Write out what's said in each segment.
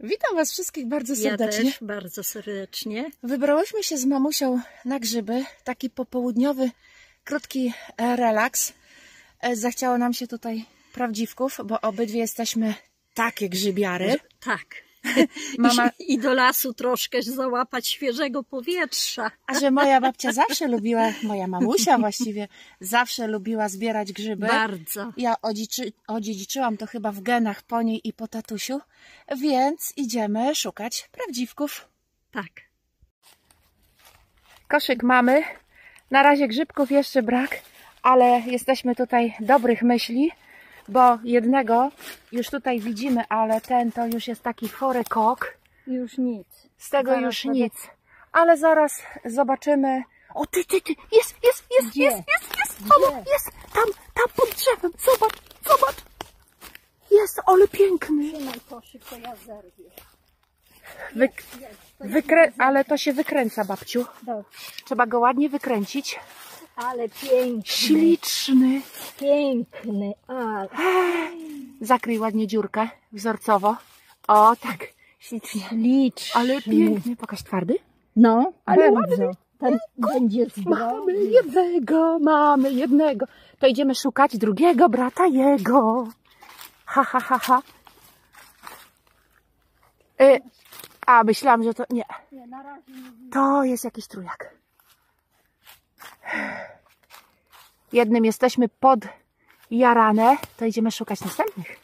Witam Was wszystkich bardzo Ja serdecznie. też bardzo serdecznie. Wybrałyśmy się z mamusią na grzyby. Taki popołudniowy, krótki e, relaks. E, Zachciało nam się tutaj prawdziwków, bo obydwie jesteśmy takie grzybiary. Tak. Mama, I, I do lasu troszkę załapać świeżego powietrza. a że moja babcia zawsze lubiła, moja mamusia właściwie, zawsze lubiła zbierać grzyby. Bardzo. Ja odziedziczy, odziedziczyłam to chyba w genach po niej i po tatusiu, więc idziemy szukać prawdziwków. Tak. Koszyk mamy. Na razie grzybków jeszcze brak, ale jesteśmy tutaj dobrych myśli, bo jednego już tutaj widzimy, ale ten to już jest taki forykok. Już nic. Z tego Zaraz już będę- nic. Ale zaraz zobaczymy. O ty, ty, ty, jest, jest, jest, Gdzie? jest, jest, jest, Mamo, jest, tam, tam pod drzewem, zobacz, zobacz. Jest, ale piękny. Trzymaj to ja zerwię. Wyk wykrę ale to się wykręca, babciu. Dobrze. Trzeba go ładnie wykręcić. Ale piękny. Śliczny. Piękny. Ale Zakryj ładnie dziurkę wzorcowo. O, tak. Ślicznie. liczny. Ale piękny. Pokaż twardy. No, Ale bardzo. Ten będzie Mamy jednego, mamy jednego. To idziemy szukać drugiego brata jego. Ha, ha, ha, ha. Y, a, myślałam, że to... Nie. Nie, na razie nie widzę. To jest jakiś trójak. Jednym jesteśmy pod jarane, to idziemy szukać następnych.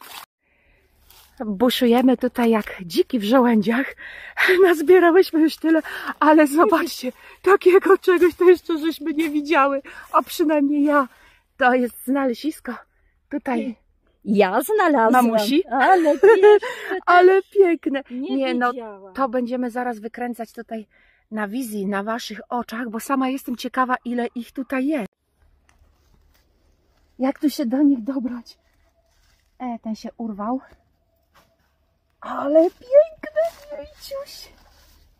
Buszujemy tutaj jak dziki w żołędziach. Nazbierałyśmy już tyle, ale zobaczcie, takiego czegoś to jeszcze żeśmy nie widziały, a przynajmniej ja. To jest znalezisko. Tutaj, Ja znalazłam. Mamusi? Ale piękny. ale piękne. Nie, Nie, no. To będziemy zaraz wykręcać tutaj na wizji, na waszych oczach, bo sama jestem ciekawa, ile ich tutaj jest. Jak tu się do nich dobrać? E, ten się urwał. Ale piękne, jejciuś.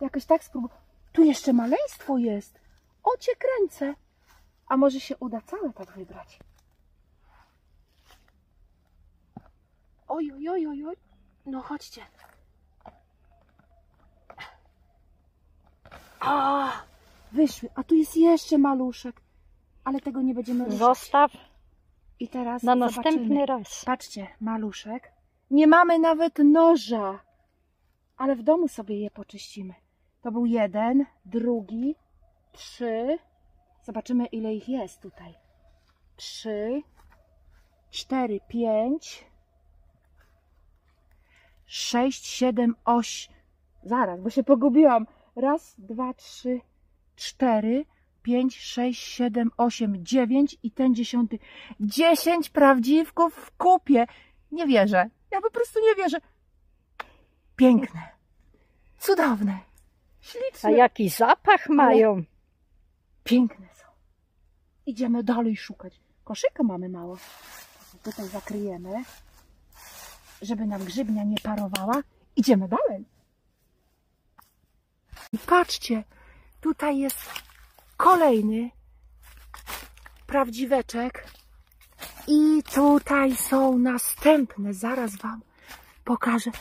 Jakoś tak spróbuj. Tu jeszcze maleństwo jest. O, cię kręcę. A może się uda całe tak wybrać? Oj, oj, oj, oj, oj. No chodźcie. A, wyszły. A tu jest jeszcze maluszek. Ale tego nie będziemy ruszać. Zostaw I teraz na zobaczymy. następny raz. Patrzcie, maluszek. Nie mamy nawet noża. Ale w domu sobie je poczyścimy. To był jeden, drugi, trzy. Zobaczymy, ile ich jest tutaj. Trzy, cztery, pięć, sześć, siedem, osiem. Zaraz, bo się pogubiłam. Raz, dwa, trzy, cztery, pięć, sześć, siedem, osiem, dziewięć i ten dziesiąty. Dziesięć prawdziwków w kupie. Nie wierzę. Ja po prostu nie wierzę. Piękne. Cudowne. Śliczne. A jaki zapach mają? Piękne są. Idziemy dalej szukać. Koszyka mamy mało. Tutaj zakryjemy, żeby nam grzybnia nie parowała. Idziemy dalej. I patrzcie, tutaj jest kolejny prawdziweczek. I tutaj są następne. Zaraz wam pokażę.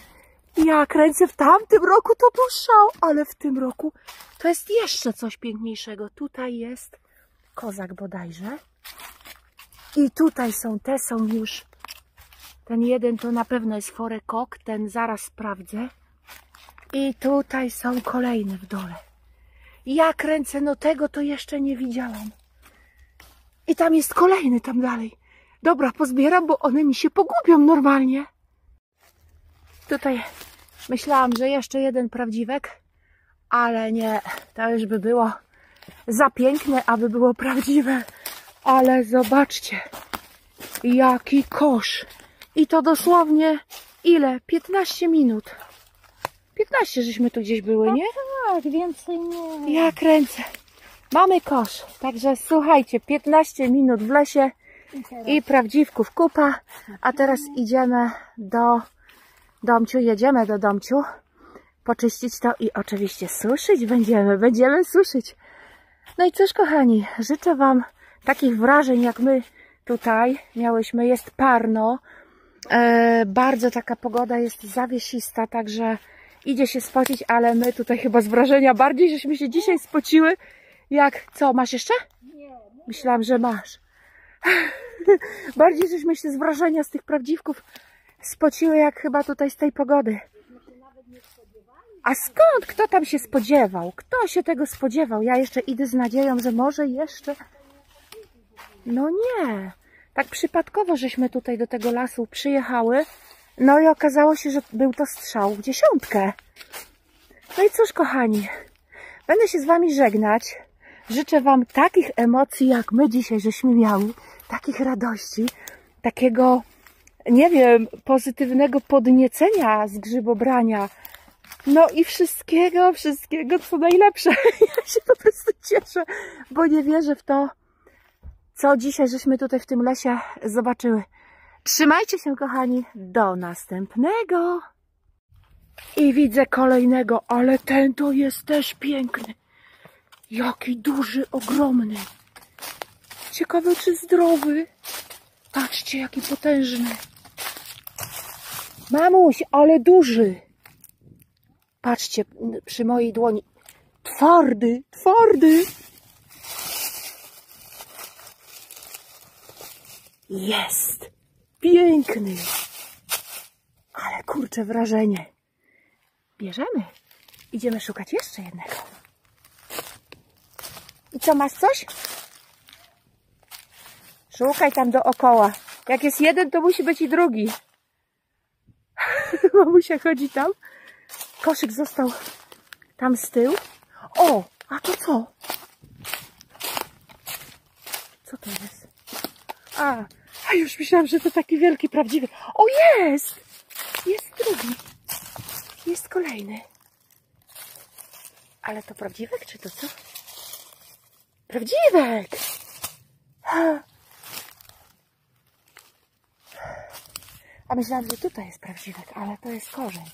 Ja kręcę w tamtym roku, to był szał, ale w tym roku to jest jeszcze coś piękniejszego. Tutaj jest kozak bodajże. I tutaj są, te są już. Ten jeden to na pewno jest forekok, ten zaraz sprawdzę. I tutaj są kolejne w dole. Ja kręcę, no tego to jeszcze nie widziałam. I tam jest kolejny tam dalej. Dobra, pozbieram, bo one mi się pogubią normalnie. Tutaj myślałam, że jeszcze jeden prawdziwek, ale nie, to już by było za piękne, aby było prawdziwe. Ale zobaczcie, jaki kosz. I to dosłownie ile? 15 minut. 15 żeśmy tu gdzieś były, nie? Tak, więcej nie. Ja kręcę. Mamy kosz. Także słuchajcie, 15 minut w lesie i prawdziwków kupa. A teraz idziemy do domciu, jedziemy do domciu. Poczyścić to i oczywiście suszyć będziemy. Będziemy suszyć. No i cóż, kochani, życzę Wam takich wrażeń, jak my tutaj miałyśmy. Jest parno. E, bardzo taka pogoda jest zawiesista, także idzie się spocić, ale my tutaj chyba z wrażenia bardziej, żeśmy się dzisiaj spociły. Jak, co, masz jeszcze? Myślałam, że masz. Bardziej żeśmy się z wrażenia z tych prawdziwków spociły, jak chyba tutaj z tej pogody. A skąd? Kto tam się spodziewał? Kto się tego spodziewał? Ja jeszcze idę z nadzieją, że może jeszcze... No nie. Tak przypadkowo, żeśmy tutaj do tego lasu przyjechały. No i okazało się, że był to strzał w dziesiątkę. No i cóż, kochani, będę się z wami żegnać. Życzę wam takich emocji, jak my dzisiaj żeśmy miały. Takich radości, takiego, nie wiem, pozytywnego podniecenia z grzybobrania. No i wszystkiego, wszystkiego, co najlepsze. Ja się po prostu cieszę, bo nie wierzę w to, co dzisiaj żeśmy tutaj w tym lesie zobaczyły. Trzymajcie się, kochani, do następnego. I widzę kolejnego, ale ten to jest też piękny. Jaki duży, ogromny. Ciekawe, czy zdrowy. Patrzcie, jaki potężny. Mamuś, ale duży. Patrzcie, przy mojej dłoni. Twardy, twardy. Jest. Piękny. Ale kurczę, wrażenie. Bierzemy. Idziemy szukać jeszcze jednego. I co, masz coś? Szukaj tam dookoła. Jak jest jeden, to musi być i drugi. Mamusia chodzi tam. Koszyk został tam z tyłu. O, a to co? Co to jest? A, a już myślałam, że to taki wielki, prawdziwy. O, jest! Jest drugi. Jest kolejny. Ale to prawdziwek, czy to co? Prawdziwek! A myślałam, że tutaj jest prawdziwek, ale to jest korzeń.